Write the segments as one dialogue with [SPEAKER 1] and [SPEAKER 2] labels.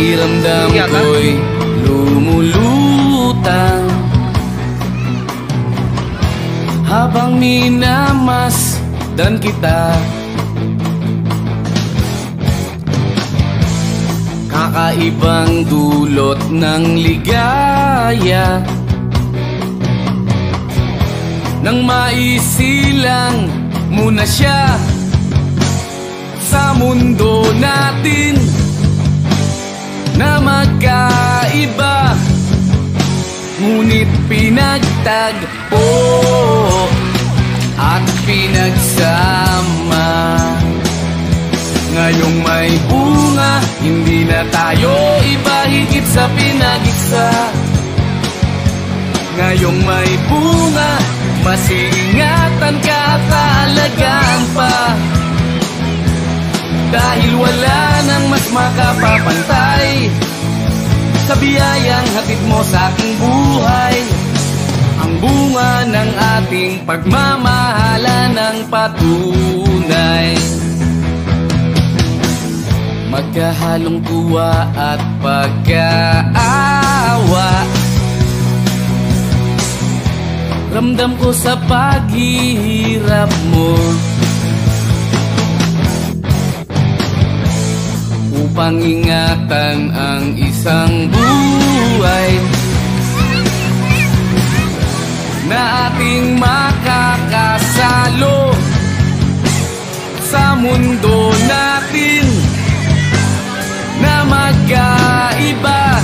[SPEAKER 1] Pakiramdam ko'y lumulutang. Habang minamasdan kita. Kakaibang dulot ng ligaya. Nang maisilang muna siya. Sa mundo natin Ngunit pinagtagpo At pinagsama. Ngayong may bunga Hindi na tayo iba higit sa pinag-isa. Ngayong may bunga Mas iingatan ka at aalagaan pa. Dahil wala nang mas makapapantay Sa biyayang hatid mo sa aking buhay. Ang bunga ng ating pagmamahala ng patunay. Magkahalong tuwa at pagkaawa Ramdam ko sa paghihirap mo Upang ingatan ang isang buhay Na ating makakasalo Sa mundo natin Na magkaiba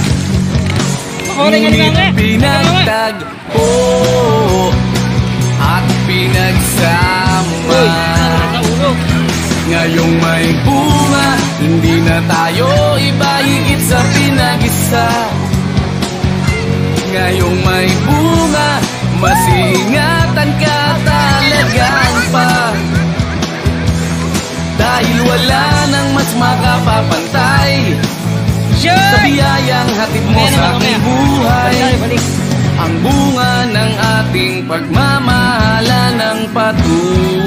[SPEAKER 2] Makuling ka ni Mama.
[SPEAKER 1] pinagtagpo Ngayong may bunga. Hindi na tayo iba higit sa pinag-isa. Ngayong may bunga Mas ingatan ka talagang pa. Dahil wala nang mas makapapantay Sa biyayang hatid mo sa aking buhay. Ang bunga ng ating pagmamahala ng patunay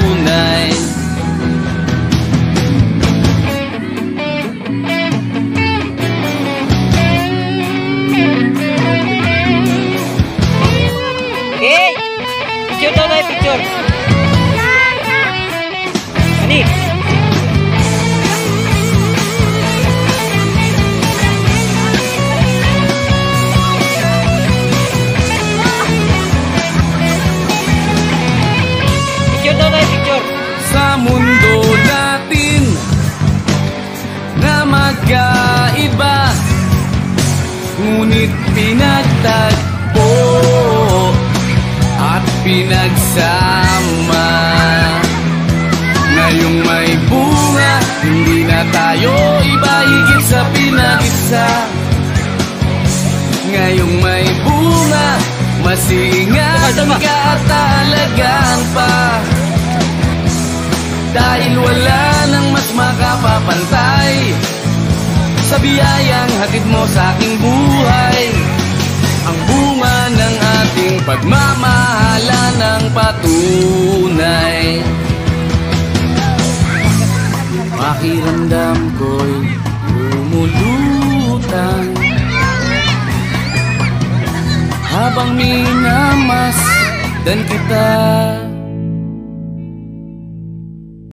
[SPEAKER 2] Picture daw tayo, picture. Ani?
[SPEAKER 1] Pinagsama ngayong may bunga hindi na tayo iba higit sa pinag-isa. Ngayong may bunga mas ingatan
[SPEAKER 2] Tama, tama.
[SPEAKER 1] ka at talagang pa. Dahil wala nang mas makapapantay Sa biyayang hatid mo sa aking buhay ng patunay Pakiramdam ko'y lumulutang Habang minamasdan kita